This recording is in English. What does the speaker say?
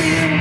you.